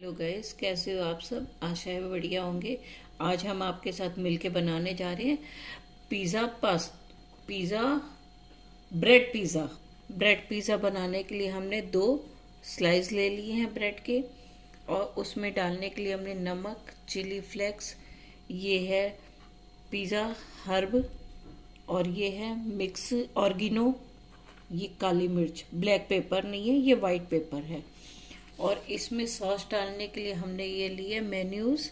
Hello guys कैसे हो आप सब? आशा है बढ़िया होंगे। आज हम आपके साथ मिलके बनाने जा रहे हैं पिज़्ज़ा पास pizza bread pizza bread pizza बनाने के लिए हमने दो स्लाइस ले लिए हैं ब्रेड के और उसमें डालने के लिए हमने नमक चिली फ्लेक्स ये है पिज़्ज़ा हर्ब और ये है मिक्स ऑर्गिनो ये काली मिर्च। ब्लैक पेपर नहीं है, ये वाइट पेपर है। और इसमें सॉस डालने के लिए हमने ये लिए मेन्यूज,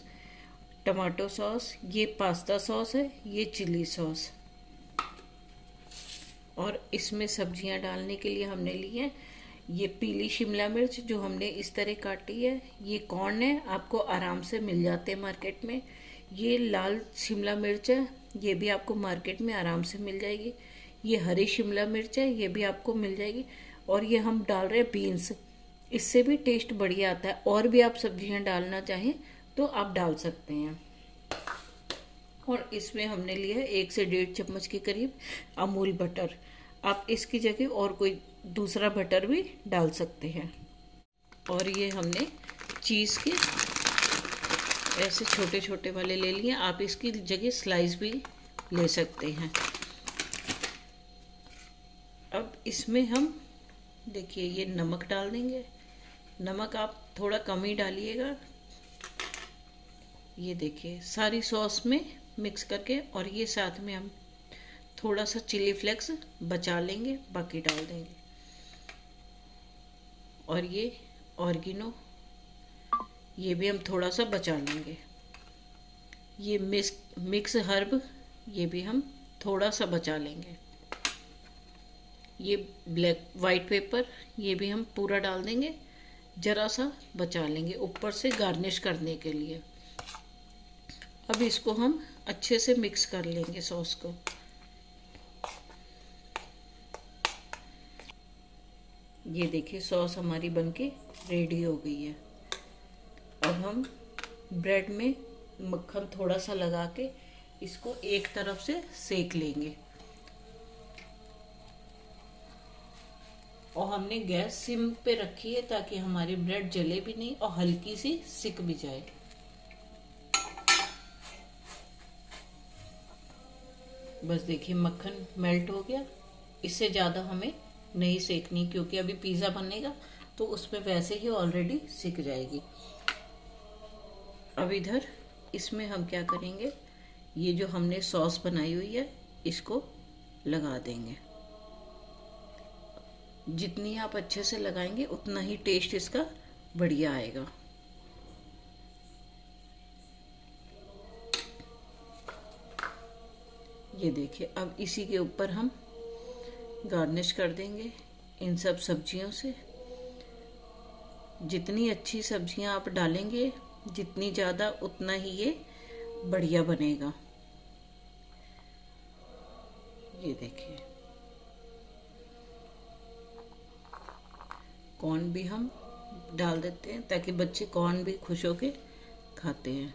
टमाटो सॉस, ये पास्ता सॉस है, ये चिली सॉस। और इसमें सब्ज़ियाँ डालने के लिए हमने लिए ये पीली शिमला मिर्च जो हमने इस तरह काटी है, ये कॉर्न है, आपको आराम से मिल जाते हैं मार्केट में। ये लाल शिमला मिर्च है, ये भी आपको मार्केट में आराम से मिल जाएगी। ये हरी शिमला मिर्च है, ये भी आपको मिल जाएगी। और ये हम डाल रहे हैं बीन्स। इससे भी टेस्ट बढ़िया आता है। और भी आप सब्ज़ियाँ डालना चाहें तो आप डाल सकते हैं। और इसमें हमने लिया है एक से डेढ़ चम्मच के करीब अमूल बटर। आप इसकी जगह और कोई दूसरा बटर भी डाल सकते हैं। और ये हमने चीज़ के ऐसे छोटे छोटे वाले ले लिए। आप इसकी जगह स्लाइस भी ले सकते हैं। अब इसमें हम, देखिए, ये नमक डाल देंगे। नमक आप थोड़ा कम ही डालिएगा। ये देखिए, सारी सॉस में मिक्स करके और ये साथ में हम थोड़ा सा चिली फ्लेक्स बचा लेंगे, बाकी डाल देंगे। और ये ऑर्गिनो, ये भी हम थोड़ा सा बचा लेंगे। ये मिक्स मिक्स हर्ब, ये भी हम थोड़ा सा बचा लेंगे। ये ब्लैक वाइट पेपर, ये भी हम पूरा डाल देंगे। ज़रा सा बचा लेंगे ऊपर से गार्निश करने के लिए। अब इसको हम अच्छे से मिक्स कर लेंगे सॉस को। ये देखिए सॉस हमारी बनके रेडी हो गई है। अब हम ब्रेड में मक्खन थोड़ा सा लगा के इसको एक तरफ़ से सेक लेंगे। और हमने गैस सिम पे रखी है ताकि हमारी ब्रेड जले भी नहीं और हल्की सी सिक भी जाए। बस देखिए, मक्खन मेल्ट हो गया। इससे ज़्यादा हमें नहीं सेकनी, क्योंकि अभी पिज़्ज़ा बनेगा तो उसमें वैसे ही ऑलरेडी सिक जाएगी। अब इधर, इसमें हम क्या करेंगे? ये जो हमने सॉस बनाई हुई है, इसको लगा देंगे। जितनी आप अच्छे से लगाएँगे, उतना ही टेस्ट इसका बढ़िया आएगा। ये देखिए, अब इसी के ऊपर हम गार्निश कर देंगे इन सब सब्जियों से। जितनी अच्छी सब्ज़ियाँ आप डालेंगे, जितनी ज़्यादा, उतना ही ये बढ़िया बनेगा। ये देखिए। कॉर्न भी हम डाल देते हैं ताकि बच्चे कॉर्न भी खुश होके खाते हैं।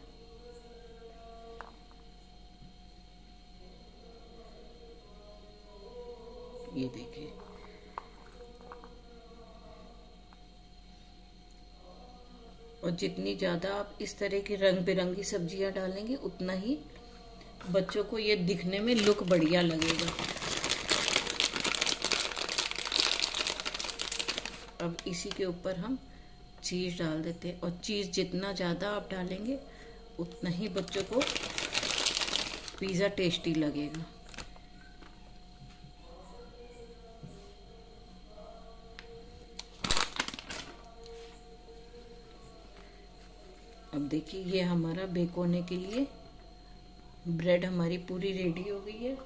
ये देखिए। और जितनी ज़्यादा आप इस तरह की रंग बिरंगी सब्ज़ियाँ डालेंगे, उतना ही बच्चों को ये दिखने में लुक बढ़िया लगेगा। अब इसी के ऊपर हम चीज़ डाल देते हैं। और चीज़ जितना ज़्यादा आप डालेंगे, उतना ही बच्चों को पिज़्ज़ा टेस्टी लगेगा। अब देखिए, ये हमारा बेक होने के लिए ब्रेड हमारी पूरी रेडी हो गई है।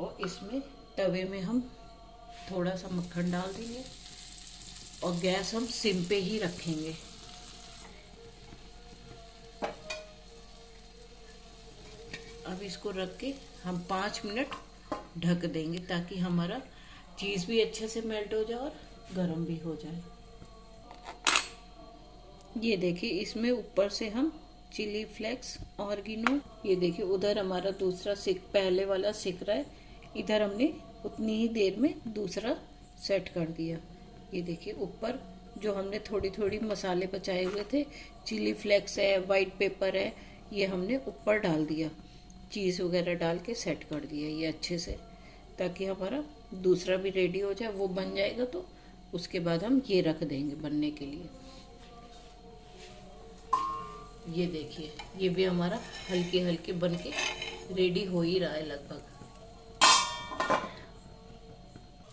और इसमें तवे में हम थोड़ा सा मक्खन डाल देंगे। और गैस हम सिम पे ही रखेंगे। अब इसको रख के हम पाँच मिनट ढक देंगे ताकि हमारा चीज़ भी अच्छे से मेल्ट हो जाए और गर्म भी हो जाए। ये देखिए, इसमें ऊपर से हम चिली फ्लेक्स, ऑर्गिनो, ये देखिए, उधर हमारा दूसरा सिक, पहले वाला सिक रहा है। इधर हमने उतनी ही देर में दूसरा सेट कर दिया। ये देखिए, ऊपर जो हमने थोड़ी थोड़ी मसाले बचाए हुए थे, चिली फ्लेक्स है वाइट पेपर है, ये हमने ऊपर डाल दिया। चीज़ वगैरह डाल के सेट कर दिया ये अच्छे से, ताकि हमारा दूसरा भी रेडी हो जाए, वो बन जाएगा तो उसके बाद हम ये रख देंगे बनने के लिए। ये देखिए, ये भी हमारा हल्के हल्के बन के रेडी हो ही रहा है लगभग।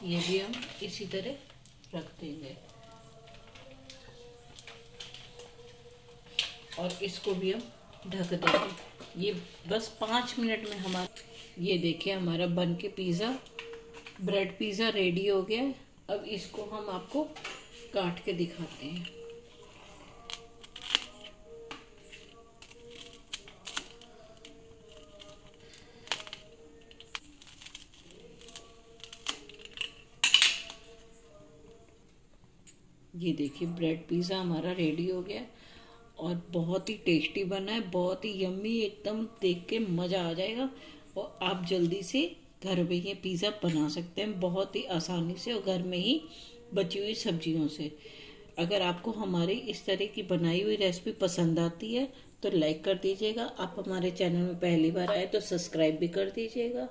ये भी हम इसी तरह रख देंगे और इसको भी हम ढक देंगे। ये बस पाँच मिनट में हमारा ये देखिए, हमारा बन के पिज़्ज़ा ब्रेड पिज़्ज़ा रेडी हो गया अब इसको हम आपको काट के दिखाते हैं। ये देखिए ब्रेड पिज़्ज़ा हमारा रेडी हो गया और बहुत ही टेस्टी बना है, बहुत ही यम्मी एकदम देख के मज़ा आ जाएगा। और आप जल्दी से घर में ये पिज़्ज़ा बना सकते हैं, बहुत ही आसानी से और घर में ही बची हुई सब्जियों से। अगर आपको हमारी इस तरह की बनाई हुई रेसिपी पसंद आती है तो लाइक कर दीजिएगा। आप हमारे चैनल में पहली बार आए तो सब्सक्राइब भी कर दीजिएगा।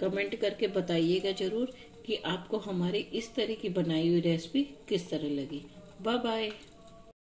कमेंट करके बताइएगा ज़रूर कि आपको हमारी इस तरह की बनाई हुई रेसिपी किस तरह लगी। Bye bye